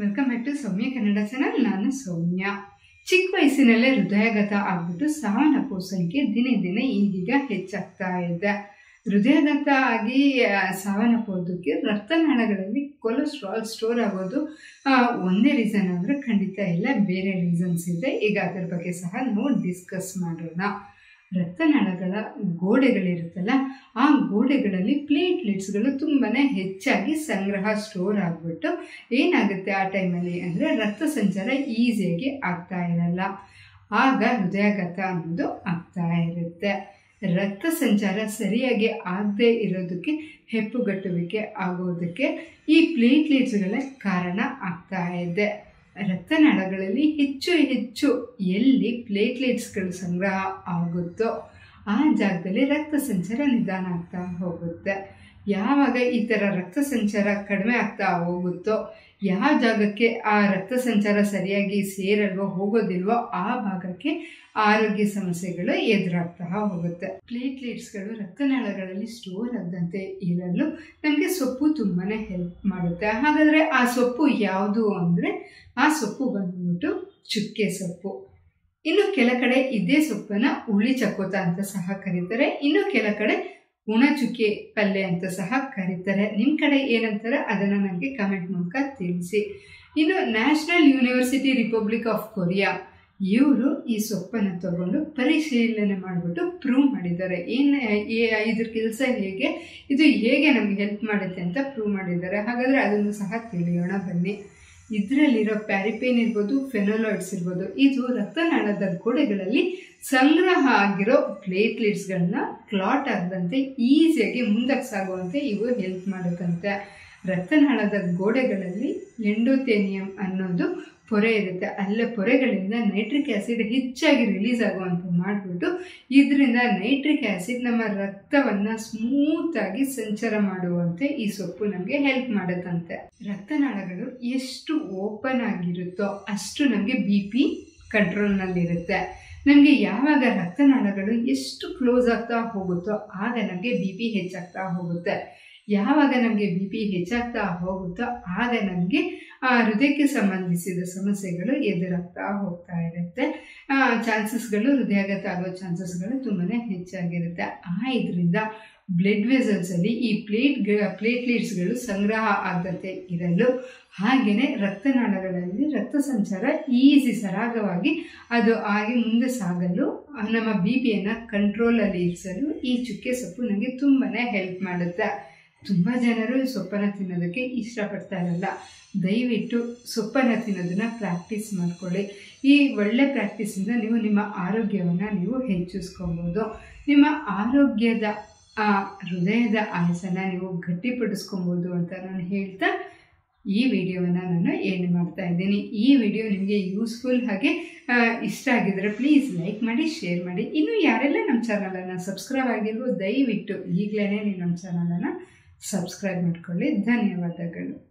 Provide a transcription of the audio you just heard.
Welcome back to Soumya Kannada channel ನಾನು ಸೌಮ್ಯ ಚಿಕ್ಕ ವಯಸ್ಸಿನಲ್ಲೇ ಹೃದಯಾಘಾತ ಆಗ್ಬಿಟ್ಟು ಸಾವನ್ನಪ್ಪೋ ಸಂಖ್ಯೆ ದಿನೇ ದಿನೇ ಈಗೀಗ ಹೆಚ್ಚಾಗ್ತಾ ಇದೆ. ಹೃದಯಾಘಾತ ಆಗಿ ಸಾವನ್ನಪ್ಪೋದಕ್ಕೆ ರಕ್ತನಾಳಗಳಲ್ಲಿ ಕೊಲೆಸ್ಟ್ರಾಲ್ ಸ್ಟೋರ್ ಆಗೋದು ಒಂದೇ ರೀಸನ್ ಅಂದರೆ ಖಂಡಿತ ಇಲ್ಲ, ಬೇರೆ ರೀಸನ್ಸ್ ಇದೆ. ಈಗ ಅದರ ಬಗ್ಗೆ ಸಹ ನಾವು ಡಿಸ್ಕಸ್ ಮಾಡೋಣ. ರಕ್ತನಾಳಗಳ ಗೋಡೆಗಳಿರುತ್ತಲ್ಲ, ಆ ಗೋಡೆಗಳಲ್ಲಿ ಪ್ಲೇಟ್ಲೆಟ್ಸ್ಗಳು ತುಂಬಾ ಹೆಚ್ಚಾಗಿ ಸಂಗ್ರಹ ಸ್ಟೋರ್ ಆಗಿಬಿಟ್ಟು ಏನಾಗುತ್ತೆ ಆ ಟೈಮಲ್ಲಿ ಅಂದರೆ ರಕ್ತ ಸಂಚಾರ ಈಸಿಯಾಗಿ ಆಗ್ತಾ ಇರಲ್ಲ. ಆಗ ಹೃದಯಾಘಾತ ಅನ್ನೋದು ಆಗ್ತಾ ಇರುತ್ತೆ. ರಕ್ತ ಸಂಚಾರ ಸರಿಯಾಗಿ ಆಗದೇ ಇರೋದಕ್ಕೆ ಹೆಪ್ಪುಗಟ್ಟುವಿಕೆ ಆಗೋದಕ್ಕೆ ಈ ಪ್ಲೇಟ್ಲೆಟ್ಸ್ಗಳೇ ಕಾರಣ ಆಗ್ತಾ ಇದೆ. ರಕ್ತನಾಳಗಳಲ್ಲಿ ಹೆಚ್ಚು ಹೆಚ್ಚು ಎಲ್ಲಿ ಪ್ಲೇಟ್ಲೆಟ್ಸ್ಗಳು ಸಂಗ್ರಹ ಆಗುತ್ತೋ ಆ ಜಾಗದಲ್ಲಿ ರಕ್ತ ಸಂಚಾರ ನಿಧಾನ ಆಗ್ತಾ ಹೋಗುತ್ತೆ. ಯಾವಾಗ ಈ ಥರ ರಕ್ತ ಸಂಚಾರ ಕಡಿಮೆ ಆಗ್ತಾ ಹೋಗುತ್ತೋ, ಯಾವ ಜಾಗಕ್ಕೆ ಆ ರಕ್ತ ಸಂಚಾರ ಸರಿಯಾಗಿ ಸೇರಲ್ವೋ, ಹೋಗೋದಿಲ್ವೋ, ಆ ಭಾಗಕ್ಕೆ ಆರೋಗ್ಯ ಸಮಸ್ಯೆಗಳು ಎದುರಾಗ್ತಾ ಹೋಗುತ್ತೆ. ಪ್ಲೇಟ್ಲೆಟ್ಸ್ಗಳು ರಕ್ತನಾಳಗಳಲ್ಲಿ ಸ್ಟೋರ್ ಆಗದಂತೆ ಇರಲು ನಮಗೆ ಸೊಪ್ಪು ತುಂಬಾ ಹೆಲ್ಪ್ ಮಾಡುತ್ತೆ. ಹಾಗಾದರೆ ಆ ಸೊಪ್ಪು ಯಾವುದು ಅಂದರೆ, ಆ ಸೊಪ್ಪು ಬಂದ್ಬಿಟ್ಟು ಚುಕ್ಕೆ ಸೊಪ್ಪು. ಇನ್ನು ಕೆಲ ಕಡೆ ಇದೇ ಸೊಪ್ಪನ್ನು ಉಳ್ಳಿ ಚಕ್ಕೋತ ಅಂತ ಸಹ ಕರೀತಾರೆ. ಇನ್ನು ಕೆಲ ಕಡೆ ಉಣ ಚುಕ್ಕೆ ಪಲ್ಯ ಅಂತ ಸಹ ಕರೀತಾರೆ. ನಿಮ್ಮ ಕಡೆ ಏನಂತಾರೆ ಅದನ್ನು ನನಗೆ ಕಮೆಂಟ್ ಮೂಲಕ ತಿಳಿಸಿ. ಇನ್ನು national university republic of Korea ಇವರು ಈ ಸೊಪ್ಪನ್ನು ತಗೊಂಡು ಪರಿಶೀಲನೆ ಮಾಡಿಬಿಟ್ಟು ಪ್ರೂವ್ ಮಾಡಿದ್ದಾರೆ. ಏನು ಇದ್ರ ಕೆಲಸ ಹೇಗೆ, ಇದು ಹೇಗೆ ನಮಗೆ ಹೆಲ್ಪ್ ಮಾಡುತ್ತೆ ಅಂತ ಪ್ರೂವ್ ಮಾಡಿದ್ದಾರೆ. ಹಾಗಾದರೆ ಅದನ್ನು ಸಹ ತಿಳಿಯೋಣ ಬನ್ನಿ. ಇದರಲ್ಲಿರೋ ಪ್ಯಾರಿಪೇನ್ ಇರ್ಬೋದು ಫೆನೋಲಾಯ್ಡ್ಸ್ ಇರ್ಬೋದು, ಇದು ರಕ್ತನಾಳದ ಗೋಡೆಗಳಲ್ಲಿ ಸಂಗ್ರಹ ಆಗಿರೋ ಪ್ಲೇಟ್ಲೆಟ್ಸ್ಗಳನ್ನ ಕ್ಲಾಟ್ ಆಗದಂತೆ ಈಸಿಯಾಗಿ ಮುಂದಕ್ಕೆ ಸಾಗುವಂತೆ ಇವು ಹೆಲ್ಪ್ ಮಾಡುತ್ತಂತೆ. ರಕ್ತನಾಳದ ಗೋಡೆಗಳಲ್ಲಿ ಎಂಡೋಥೇನಿಯಂ ಅನ್ನೋದು ಪೊರೆ ಇರುತ್ತೆ, ಅಲ್ಲೇ ಪೊರೆಗಳಿಂದ ನೈಟ್ರಿಕ್ ಆ್ಯಸಿಡ್ ಹೆಚ್ಚಾಗಿ ರಿಲೀಸ್ ಆಗುವಂಥ ಮಾಡಿಬಿಟ್ಟು ಇದರಿಂದ ನೈಟ್ರಿಕ್ ಆ್ಯಸಿಡ್ ನಮ್ಮ ರಕ್ತವನ್ನು ಸ್ಮೂತಾಗಿ ಸಂಚಾರ ಮಾಡುವಂತೆ ಈ ಸೊಪ್ಪು ನಮಗೆ ಹೆಲ್ಪ್ ಮಾಡುತ್ತಂತೆ. ರಕ್ತನಾಳಗಳು ಎಷ್ಟು ಓಪನ್ ಆಗಿರುತ್ತೋ ಅಷ್ಟು ನಮಗೆ ಬಿ ಪಿ ಕಂಟ್ರೋಲ್ನಲ್ಲಿರುತ್ತೆ ನಮಗೆ ಯಾವಾಗ ರಕ್ತನಾಳಗಳು ಎಷ್ಟು ಕ್ಲೋಸ್ ಆಗ್ತಾ ಹೋಗುತ್ತೋ ಆಗ ನಮಗೆ ಬಿ ಪಿ ಹೆಚ್ಚಾಗ್ತಾ ಹೋಗುತ್ತೆ. ಯಾವಾಗ ನಮಗೆ ಬಿ ಪಿ ಹೆಚ್ಚಾಗ್ತಾ ಹೋಗುತ್ತೋ ಆಗ ನಮಗೆ ಹೃದಯಕ್ಕೆ ಸಂಬಂಧಿಸಿದ ಸಮಸ್ಯೆಗಳು ಎದುರಾಗ್ತಾ ಹೋಗ್ತಾ ಇರುತ್ತೆ. ಚಾನ್ಸಸ್ಗಳು ಹೃದಯಾಘಾತ ಆಗೋ ಚಾನ್ಸಸ್ಗಳು ತುಂಬಾ ಹೆಚ್ಚಾಗಿರುತ್ತೆ. ಆ, ಇದರಿಂದ ಬ್ಲಡ್ ವೆಸಲ್ಸಲ್ಲಿ ಈ ಪ್ಲೇಟ್ ಪ್ಲೇಟ್ಲೆಟ್ಸ್ಗಳು ಸಂಗ್ರಹ ಆಗದಂತೆ ಇರಲು ಹಾಗೆಯೇ ರಕ್ತನಾಳಗಳಲ್ಲಿ ರಕ್ತ ಸಂಚಾರ ಈಸಿ ಸರಾಗವಾಗಿ ಅದು ಆಗಿ ಮುಂದೆ ಸಾಗಲು ನಮ್ಮ ಬಿ ಪಿಯನ್ನು ಕಂಟ್ರೋಲಲ್ಲಿ ಇರಿಸಲು ಈ ಚುಕ್ಕೆ ಸೊಪ್ಪು ನನಗೆ ತುಂಬಾ ಹೆಲ್ಪ್ ಮಾಡುತ್ತೆ. ತುಂಬ ಜನರು ಸೊಪ್ಪನ್ನು ತಿನ್ನೋದಕ್ಕೆ ಇಷ್ಟಪಡ್ತಾ ಇರಲ್ಲ ದಯವಿಟ್ಟು ಸೊಪ್ಪನ್ನು ತಿನ್ನೋದನ್ನು ಪ್ರಾಕ್ಟೀಸ್ ಮಾಡ್ಕೊಳ್ಳಿ. ಈ ಒಳ್ಳೆ ಪ್ರಾಕ್ಟೀಸಿಂದ ನೀವು ನಿಮ್ಮ ಆರೋಗ್ಯವನ್ನು ನೀವು ಹೆಚ್ಚಿಸ್ಕೊಬೋದು. ನಿಮ್ಮ ಆರೋಗ್ಯದ, ಆ, ಹೃದಯದ ಆಯಸನ ನೀವು ಗಟ್ಟಿಪಡಿಸ್ಕೊಬೋದು ಅಂತ ನಾನು ಹೇಳ್ತಾ ಈ ವಿಡಿಯೋವನ್ನು ನಾನು ಏನು ಮಾಡ್ತಾ ಇದ್ದೀನಿ. ಈ ವಿಡಿಯೋ ನಿಮಗೆ ಯೂಸ್ಫುಲ್ ಹಾಗೆ ಇಷ್ಟ ಆಗಿದ್ರೆ ಪ್ಲೀಸ್ ಲೈಕ್ ಮಾಡಿ ಶೇರ್ ಮಾಡಿ. ಇನ್ನು ಯಾರೆಲ್ಲ ನಮ್ಮ ಚಾನಲನ್ನು ಸಬ್ಸ್ಕ್ರೈಬ್ ಆಗಿಲ್ವೋ ದಯವಿಟ್ಟು ಈಗಲೇ ನೀವು ನಮ್ಮ ಚಾನಲನ್ನು ಸಬ್ಸ್ಕ್ರೈಬ್ ಮಾಡ್ಕೊಳ್ಳಿ. ಧನ್ಯವಾದಗಳು.